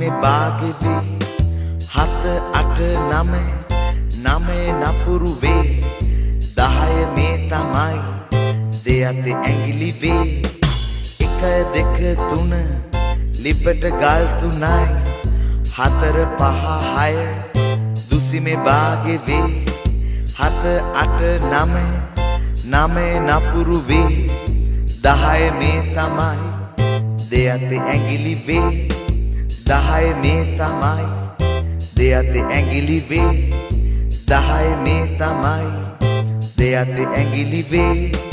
දුසිමේ බාගෙවේ හත අට නමය නමය නපුරු වේ. දහය මේ තමයි දෙයතේ ඇඟිලි වේ. එක දෙක තුන ලිපට ගල් තුනයි. හතර පහ හය දුසිමේ බාගෙවේ හත අට නමය නමය නපුරු වේ. දහය මේ තමයි දෙයතේ ඇඟිලි වේ. දහය මේ තමයි. දෙයතේ ඇඟිලි වේ. දහය මේ තමයි. දෙයතේ ඇඟිලි වේ.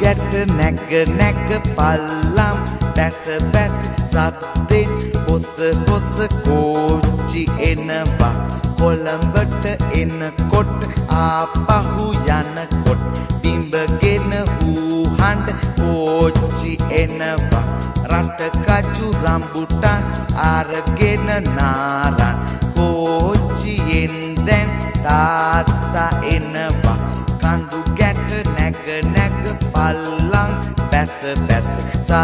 ගැට නැග නැග පල්ලම් බැස බැස් සත්තෙන් හොස හොස කෝච්චි එනවා. කොළඹට එනකොට ආපහු යනකොට පිඹගෙන වූ හඬ කෝච්චි එනවා. රටකජු රම්බුටන් අරගෙන නාරන් කෝච්චියෙන් දැන් තාත්තා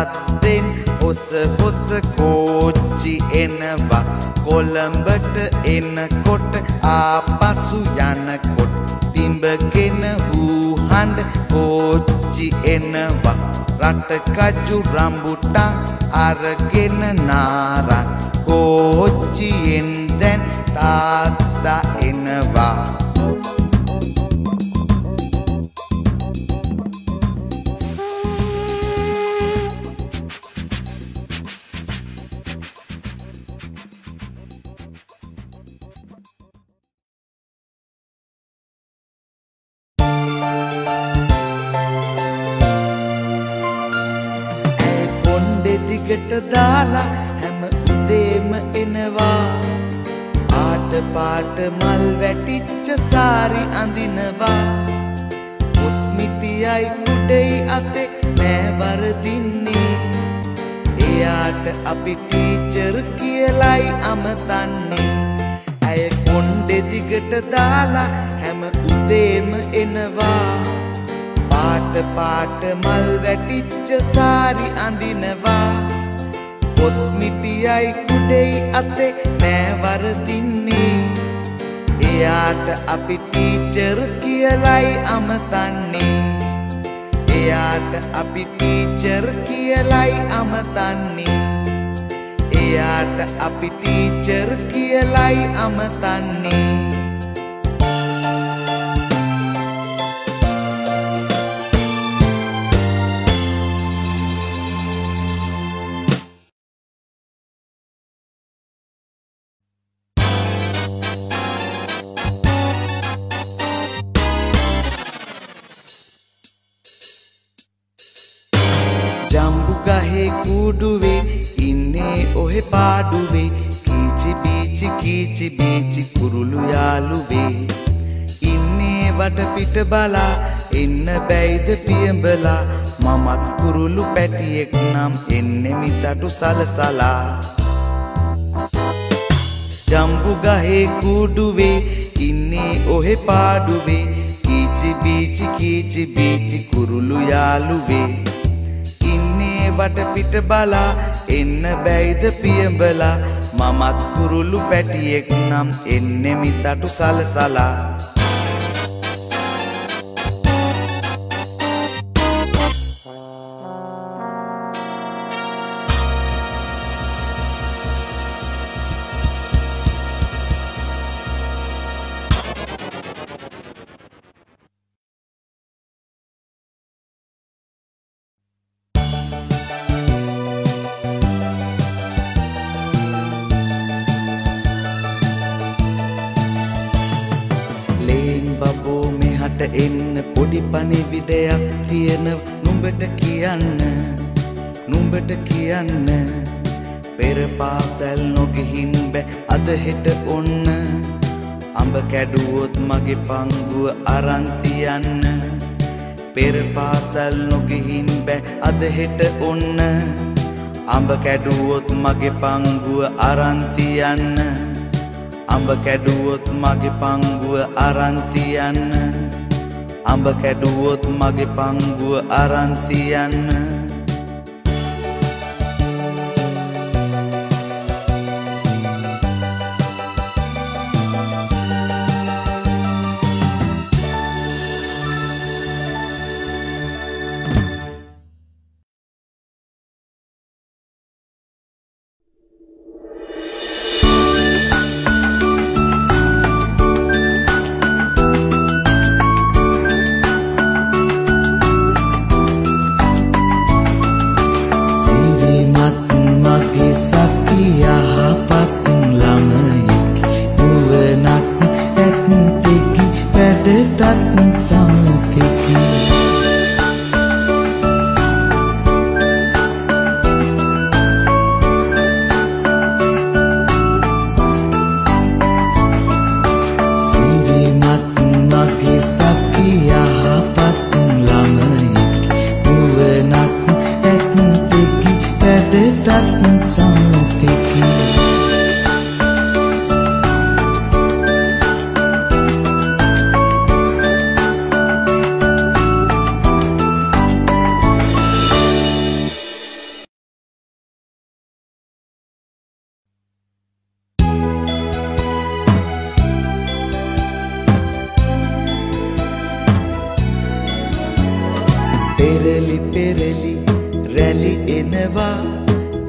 සද්දෙන් හොස හොස කෝච්චි එනවා. කොළඹට එනකොට ආපසු යනකොට පිඹගෙන වූ හඬ කෝච්චි එනවා. රටකජු රම්බුටා අරගෙන නාරන් කෝච්චියෙන් දැන් තාත්තා එනවා. දාලා හැම උදේම එනවා. ආට පාට මල් වැටිච්ච සාරි අඳිනවා. පොත් මිටියයි කුඩෙයි අතේ නෑ වරදින්නේ එයාට අපි ටීචර් කියලයි අමතන්නේ ඇය කොණ්ඩෙ දිගට දාලා හැම උදේම එනවා. පාට පාට මල් වැටිච්ච සාරි අඳිනවා. පොත් මිටියයි කුඩෙයි අතේ නෑ වරදින්නේ. එයාට අපි ටීචර් කියලයි අමතන්නේ. එයාට අපි ටීචර් කියලයි අමතන්නේ. එයාට අපි ටීචර් කියලයි අමතන්නේ. ගහේ කූඩුවේ ඉන්නේ ඔහෙ පාඩුවේ. කීචි බීචි කීචි බීචි කුරුළු යාළුවේ. ඉන්නේ වටපිට බලා එන්න බැයිද පියඹලා. මමත් කුරුළු පැටියෙක් නම් එන්නේ මිතටු සලසලා. ජම්බු ගහේ කූඩුවේ ඉන්නේ ඔහෙ පාඩුවේ. කීචි බීචි කීචි බීචි කුරුළු යාළුවේ. වටපිට බලා එන්න බැයිද පියඹලා. මමත් කුරුළු පැටියෙක් නම් එන්නෙමි තටු සලසලා. එන්න පොඩි පණිවිඩයක් තියෙන නුඹට කියන්න. නුඹට කියන්න. පෙර පාසැල් නොගිහින් බෑ අද හෙට ඔන්න. අඹ කැඩුවොත් මගේ පංගුව අරන්තියන්න පෙර පාසැල් නොගිහින් බෑ අද හෙට ඔන්න. අඹ කැඩුවොත් මගේ පංගුව අරන්තියන්න අඹ කැඩුවොත් මගේ පංගුව අරන්තියන්න අඹ කැඩුවොත් මගේ පංගුව අරන්තියන්න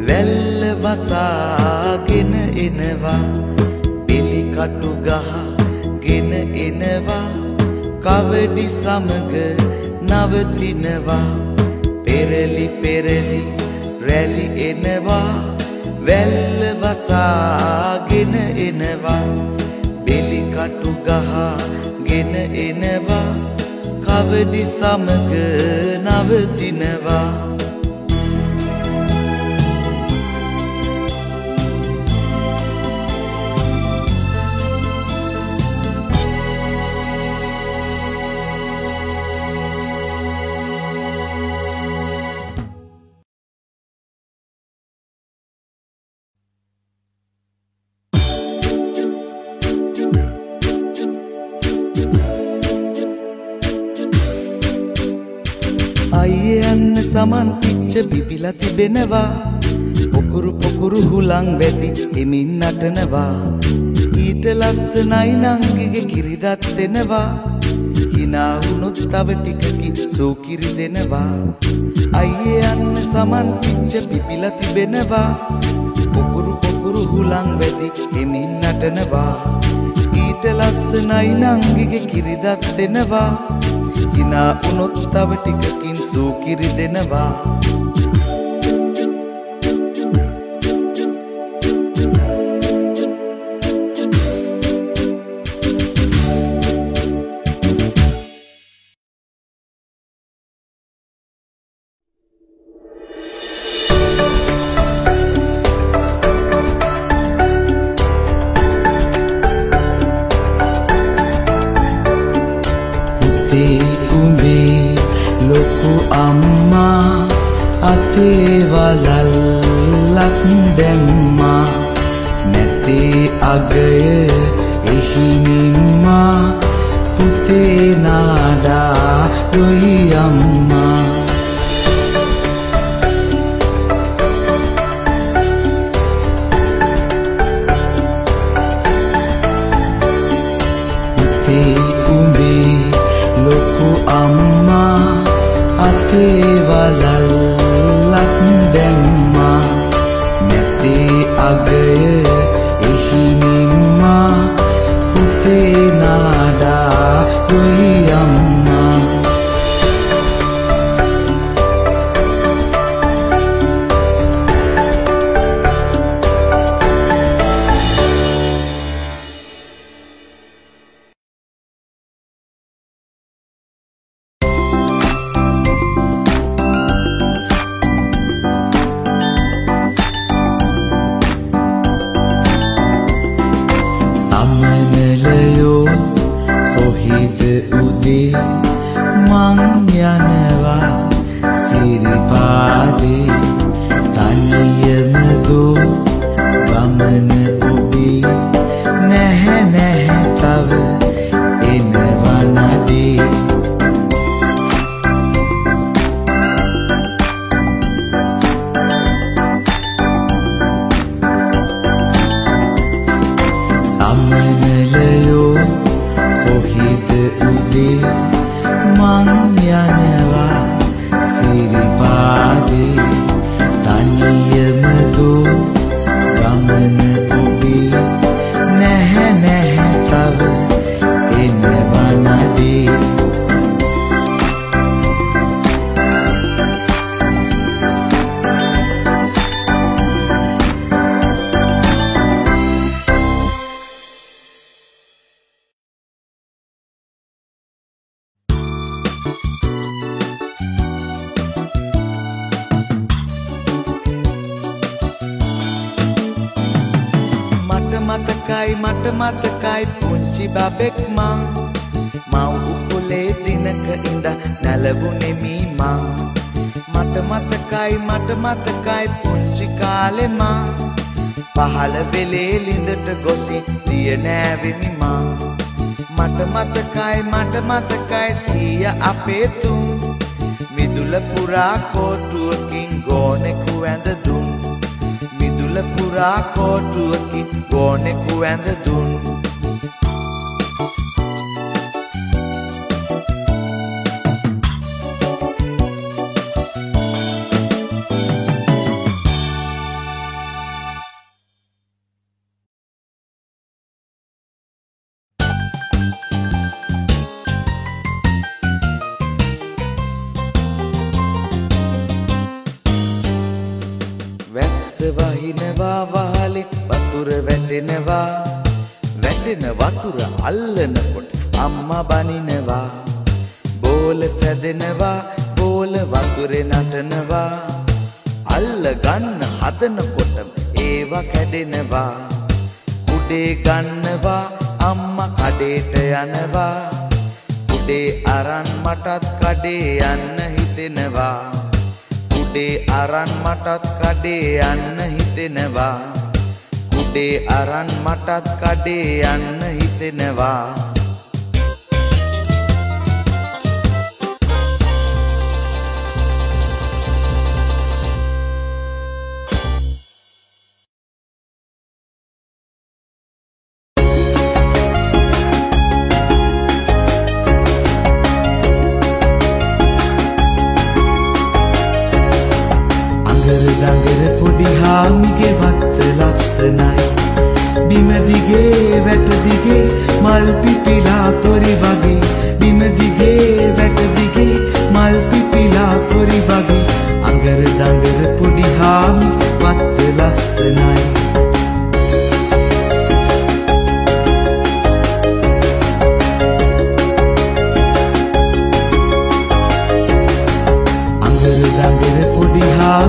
වැල්ල වසාගෙන එනවා. පිළිකටු ගහ ගෙන එනවා. කවඩි සමග නවතිනවා. පෙරලි පෙරලි රැලි එනවා. වැල්ල වසාගෙන එනවා. බෙලිකටු ගහ ගෙන එනවා. කවඩි සමග නවතිනවා. සමන් පිච්ච බිබිලා තිබෙනවා. පොකුරු පොකුරු හුලං වැදි එමින් නටනවා. ඊට ලස්සනයි නංගිගේ කිරිදත් දෙනවා. හිනා වුණොත් තව ටිකකින් සූකිරි දෙනවා. අයියේ යන්න සමන් පිච්ච බිබිලා තිබෙනවා. පොකුරු පොකුරු හුලං වැදි එමින් නටනවා. ඊට ලස්සනයි නංගිගේ කිරිදත් දෙනවා. හිනා උනොත් තව ටිකකින් සූකිරි දෙනවා. Padre. මතකයි මට මතකයි පුංචි බබෙක් මං. මව් උකුලේ දිනක ඉඳ නැලවුනෙමි මං. මට මතකයි මට මතකයි පුංචි කාලෙ මං. පහළ වෙලේ ලිඳට ගොසින් දිය නෑවෙමි මං. මට මතකයි මට මතකයි සීය අපේ තුන්. මිදුල පුරා කෝටුවකින් ගෝනෙකු ඇඳ දුන්. මිදුල පුරා කෝටුවකින් ගෝනෙකු ඇඳ දුන් වැටෙනවා වැටෙන වතුර අල්ලනකොට අම්මා බනිනවා. බෝල සැදෙනවා බෝල වතුරේ නටනවා. අල්ල ගන්න හදනකොටම ඒවා කැඩෙනවා. කුඩේ ගන්නවා අම්මා කඩේට යනවා. කුඩේ අරන් මටත් කඩේ යන්න හිතෙනවා. කුඩේ අරන් මටත් කඩේ යන්න හිතෙනවා. කුඩේ අරන් මටත් කඩේ යන්න හිතෙනවා.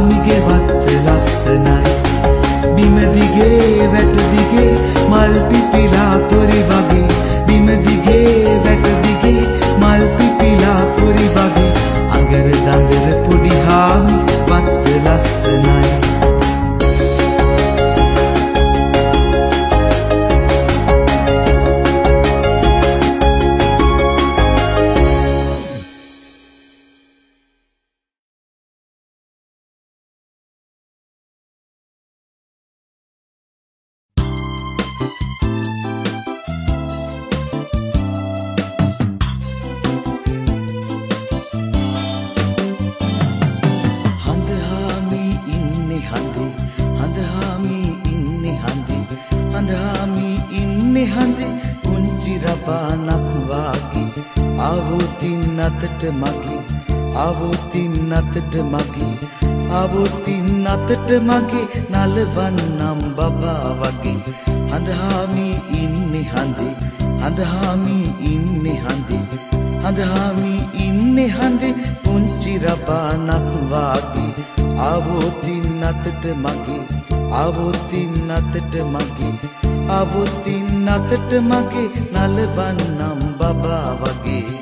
හාමිගේ වත්ත ලස්සනයි. බිමදිගේ වැටදිගේ මල් පිපිලා පොරි වගේ. බිමදිගේ වැටදිගේ මල් පිපිලා පොරි වගේ. අඟර දඟර පොඩි හාමි වත්ත ලස්සනයි. අතට මගේ. ආවෝතින් අතට මගේ. ආවෝතින් අතට මගේ. නලවන්නම් බබා වගේ. හඳහාමි ඉන්නේ හඳේ. හඳහාමි ඉන්නේ හඳේ. හඳහාමි ඉන්නේ හඳේ. පුංචි රබානක් වාගේ. ආවෝතින් අතට මගේ. ආවෝතින් අතට මගේ. ආවෝතින් අතට මගේ. නලවන්නම් බබා වගේ.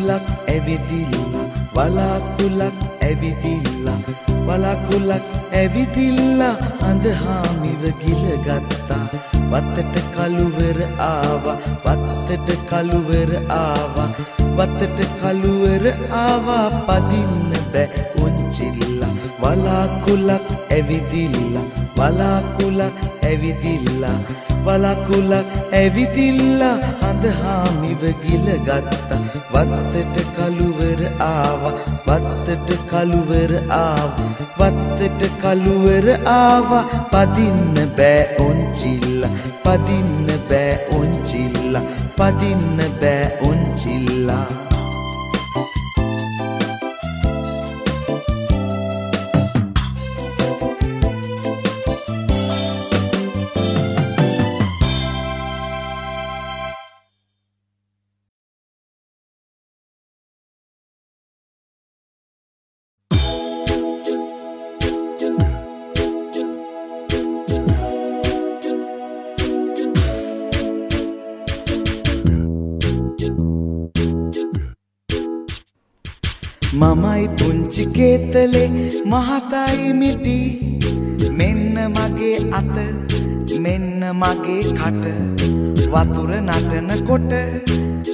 වලාකුලක් ඇවිදිල්ලා වලාකුලක් ඇවිදිල්ලා වලාකුලක් ඇවිදිල්ලා අඳහාමිව ගිලගත්තා වත්තට කළුවර ආවා වත්තට කළුවර ආවා වත්තට කළුවර ආවා පදින්න බෑ උංචිල්ලා වලාකුලක් ඇවිදිල්ලා වලාකුලක් ඇවිදිල්ලා වලකුලක් ඇවිදිල්ලා අඳහාමිව ගිලගත්තා වත්තට කළුවර ආවා වත්තට කළුවර ආවා වත්තට කළුවර ආවා. පදින්න බෑ ඔංචිල්ලා පදින්න බෑ ඔංචිල්ලා පදින්න බෑ ඔංචිල්ලා මමයි පුංචි කේතලේ මහතයි මිටි. මෙන්න මගේ අත මෙන්න මගේ කට. වතුර නටනකොට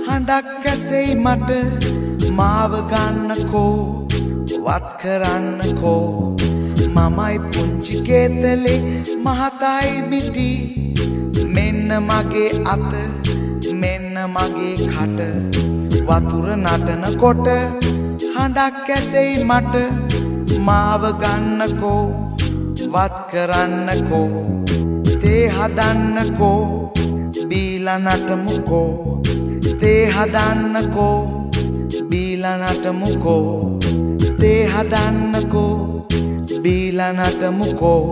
හඬක් ඇසෙයි මට. මාව ගන්නකෝ වත් කරන්නකෝ. මමයි පුංචි කේතලේ මහතයි මිටි. මෙන්න මගේ අත මෙන්න මගේ කට. වතුර නටනකොට හඬක් ඇසෙයි මට. මාව ගන්නකෝ වත් කරන්නකෝ තේ හදන්නකෝ බීලා නටමුකෝ. තේ හදන්නකෝ බීලා නටමුකෝ. තේ හදන්නකෝ බීලා නටමුකෝ.